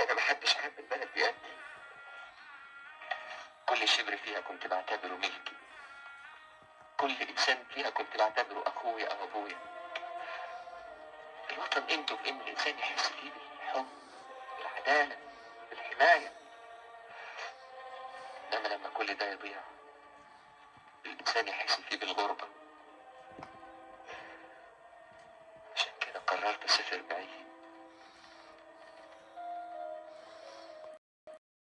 أنا ما حدش البلد دي كل شبر فيها كنت بعتبره ملكي. كل إنسان فيها كنت بعتبره أخويا أو أبويا. الوطن قيمته في إن الإنسان يحس فيه بالحب بالعدالة بالحماية. إنما لما كل ده يضيع الإنسان يحس فيه بالغربة. عشان كده قررت أسافر بعيد.